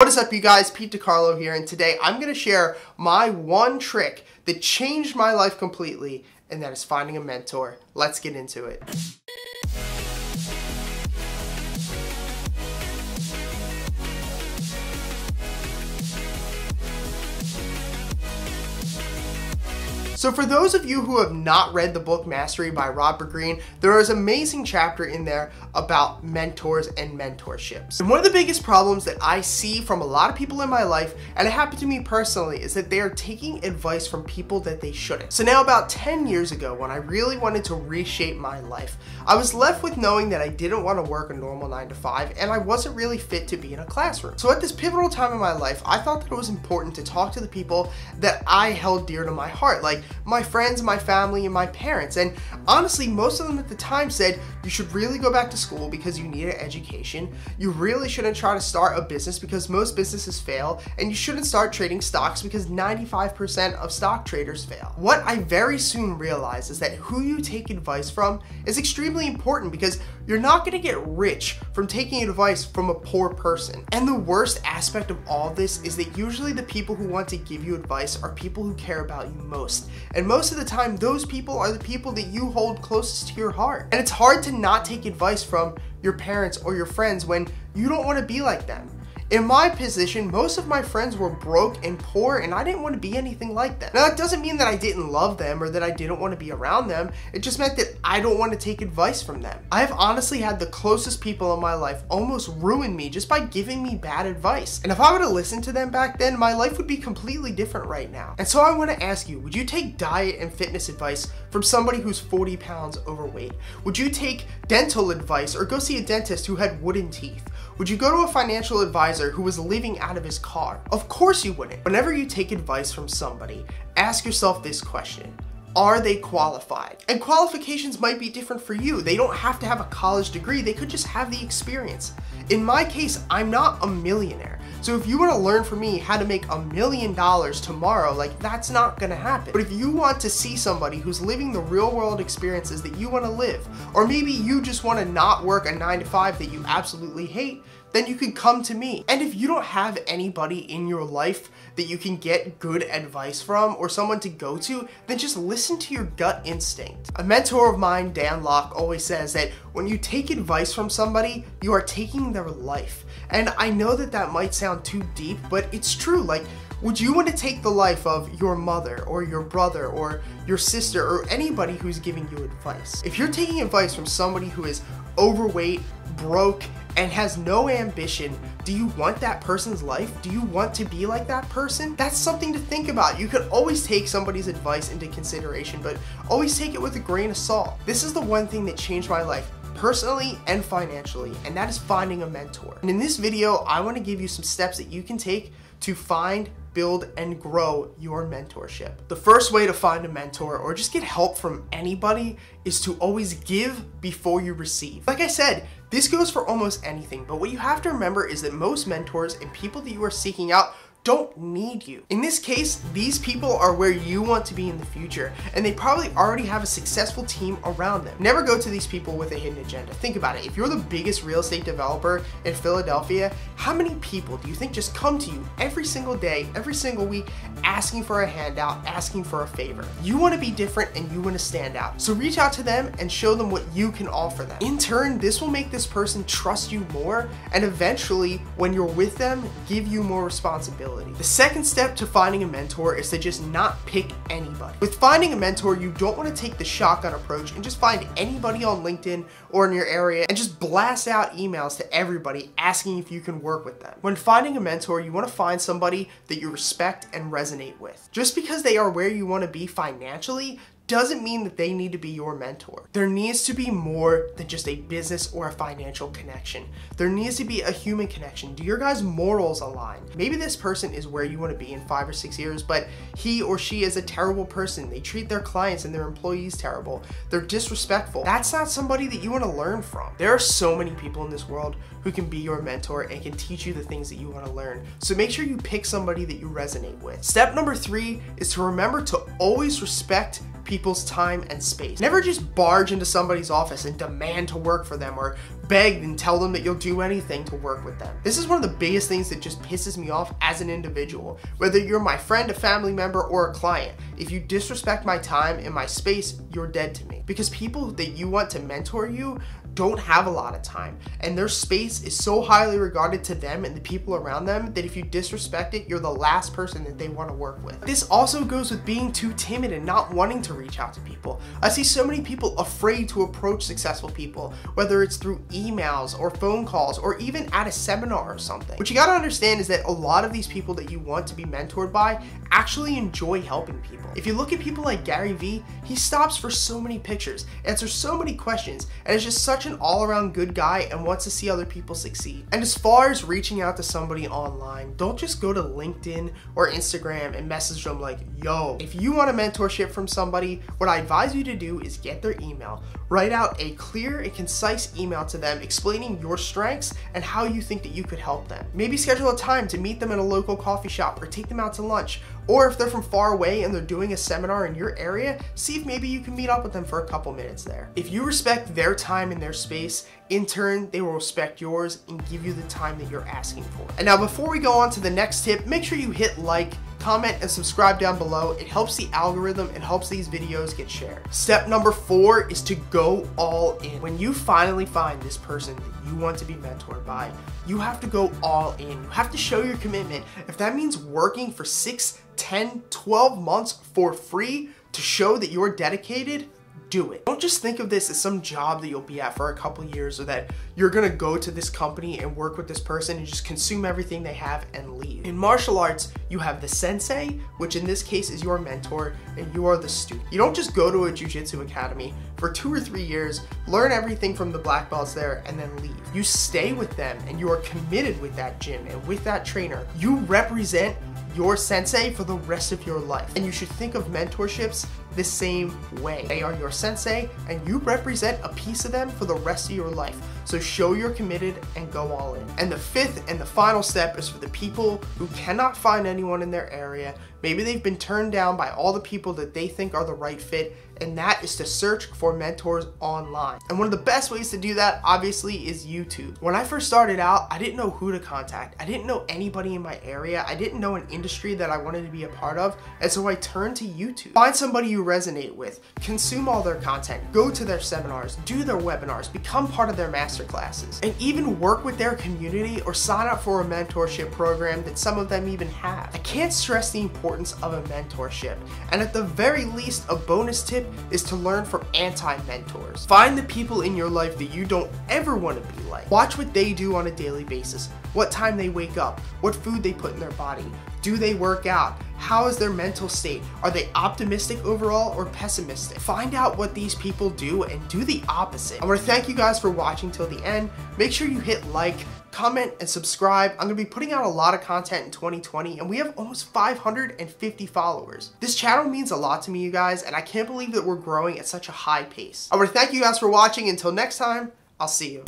What is up you guys, Pete DiCarlo here, and today I'm going to share my one trick that changed my life completely, and that is finding a mentor. Let's get into it. So for those of you who have not read the book Mastery by Robert Greene, there is an amazing chapter in there about mentors and mentorships. And one of the biggest problems that I see from a lot of people in my life, and it happened to me personally, is that they are taking advice from people that they shouldn't. So now about 10 years ago, when I really wanted to reshape my life, I was left with knowing that I didn't want to work a normal 9 to 5 and I wasn't really fit to be in a classroom. So at this pivotal time in my life, I thought that it was important to talk to the people that I held dear to my heart, like my friends, my family, and my parents. And honestly, most of them at the time said you should really go back to school because you need an education. You really shouldn't try to start a business because most businesses fail. And you shouldn't start trading stocks because 95% of stock traders fail. What I very soon realized is that who you take advice from is extremely important because you're not gonna get rich from taking advice from a poor person. And the worst aspect of all this is that usually the people who want to give you advice are people who care about you most. And most of the time, those people are the people that you hold closest to your heart. And it's hard to not take advice from your parents or your friends when you don't wanna be like them. In my position, most of my friends were broke and poor, and I didn't want to be anything like them. Now, that doesn't mean that I didn't love them or that I didn't want to be around them. It just meant that I don't want to take advice from them. I have honestly had the closest people in my life almost ruin me just by giving me bad advice. And if I would have listened to them back then, my life would be completely different right now. And so I want to ask you, would you take diet and fitness advice from somebody who's 40 pounds overweight? Would you take dental advice or go see a dentist who had wooden teeth? Would you go to a financial advisor who was leaving out of his car? Of course you wouldn't. Whenever you take advice from somebody, ask yourself this question. Are they qualified? And qualifications might be different for you. They don't have to have a college degree, they could just have the experience. In my case, I'm not a millionaire. So if you want to learn from me how to make a million dollars tomorrow, like that's not going to happen. But if you want to see somebody who's living the real world experiences that you want to live, or maybe you just want to not work a 9 to 5 that you absolutely hate, then you can come to me. And if you don't have anybody in your life that you can get good advice from or someone to go to, then just listen to your gut instinct. A mentor of mine, Dan Lok, always says that when you take advice from somebody, you are taking their life. And I know that that might sound too deep, but it's true. Like, would you want to take the life of your mother or your brother or your sister or anybody who's giving you advice? If you're taking advice from somebody who is overweight, broke, and has no ambition, do you want that person's life? Do you want to be like that person? That's something to think about. You could always take somebody's advice into consideration, but always take it with a grain of salt. This is the one thing that changed my life personally and financially, and that is finding a mentor. And in this video, I wanna give you some steps that you can take to find, build, and grow your mentorship. The first way to find a mentor or just get help from anybody is to always give before you receive. Like I said, this goes for almost anything, but what you have to remember is that most mentors and people that you are seeking out don't need you. In this case, these people are where you want to be in the future, and they probably already have a successful team around them. Never go to these people with a hidden agenda. Think about it. If you're the biggest real estate developer in Philadelphia, how many people do you think just come to you every single day, every single week, asking for a handout, asking for a favor? You want to be different and you want to stand out. So reach out to them and show them what you can offer them. In turn, this will make this person trust you more, and eventually, when you're with them, give you more responsibility. The second step to finding a mentor is to just not pick anybody. With finding a mentor, you don't want to take the shotgun approach and just find anybody on LinkedIn or in your area and just blast out emails to everybody asking if you can work with them. When finding a mentor, you want to find somebody that you respect and resonate with. Just because they are where you want to be financially doesn't mean that they need to be your mentor. There needs to be more than just a business or a financial connection. There needs to be a human connection. Do your guys' morals align? Maybe this person is where you want to be in five or six years, but he or she is a terrible person. They treat their clients and their employees terrible. They're disrespectful. That's not somebody that you want to learn from. There are so many people in this world who can be your mentor and can teach you the things that you want to learn. So make sure you pick somebody that you resonate with. Step number three is to remember to always respect people's time and space. Never just barge into somebody's office and demand to work for them or beg and tell them that you'll do anything to work with them. This is one of the biggest things that just pisses me off as an individual. Whether you're my friend, a family member, or a client, if you disrespect my time and my space, you're dead to me. Because people that you want to mentor you don't have a lot of time and their space is so highly regarded to them and the people around them that if you disrespect it, you're the last person that they want to work with. This also goes with being too timid and not wanting to reach out to people. I see so many people afraid to approach successful people, whether it's through emails or phone calls or even at a seminar or something. What you gotta understand is that a lot of these people that you want to be mentored by actually enjoy helping people. If you look at people like Gary Vee, he stops for so many pictures, answers so many questions, and is just such an all-around good guy and wants to see other people succeed. And as far as reaching out to somebody online, don't just go to LinkedIn or Instagram and message them like, yo, if you want a mentorship from somebody, what I advise you to do is get their email, write out a clear and concise email to them explaining your strengths and how you think that you could help them. Maybe schedule a time to meet them in a local coffee shop or take them out to lunch or if they're from far away and they're doing a seminar in your area, see if maybe you can meet up with them for a couple minutes there. If you respect their time and their space, in turn, they will respect yours and give you the time that you're asking for. And now before we go on to the next tip, make sure you hit like, comment, and subscribe down below. It helps the algorithm and helps these videos get shared. Step number four is to go all in. When you finally find this person that you want to be mentored by, you have to go all in. You have to show your commitment. If that means working for six 10, 12 months for free to show that you're dedicated, do it. Don't just think of this as some job that you'll be at for a couple years or that you're gonna go to this company and work with this person and just consume everything they have and leave. In martial arts, you have the sensei, which in this case is your mentor, and you are the student. You don't just go to a jujitsu academy for two or three years, learn everything from the black belts there, and then leave. You stay with them and you are committed with that gym and with that trainer. You represent your sensei for the rest of your life. And you should think of mentorships the same way. They are your sensei and you represent a piece of them for the rest of your life. So show you're committed and go all in. And the fifth and the final step is for the people who cannot find anyone in their area. Maybe they've been turned down by all the people that they think are the right fit and that is to search for mentors online. And one of the best ways to do that, obviously, is YouTube. When I first started out, I didn't know who to contact. I didn't know anybody in my area. I didn't know an industry that I wanted to be a part of, and so I turned to YouTube. Find somebody you resonate with, consume all their content, go to their seminars, do their webinars, become part of their masterclasses, and even work with their community or sign up for a mentorship program that some of them even have. I can't stress the importance of a mentorship, and at the very least, a bonus tip is to learn from anti-mentors. Find the people in your life that you don't ever want to be like. Watch what they do on a daily basis, what time they wake up, what food they put in their body, do they work out? How is their mental state? Are they optimistic overall or pessimistic? Find out what these people do and do the opposite. I want to thank you guys for watching till the end. Make sure you hit like, comment, and subscribe. I'm to be putting out a lot of content in 2020 and we have almost 550 followers. This channel means a lot to me, you guys, and I can't believe that we're growing at such a high pace. I want to thank you guys for watching. Until next time, I'll see you.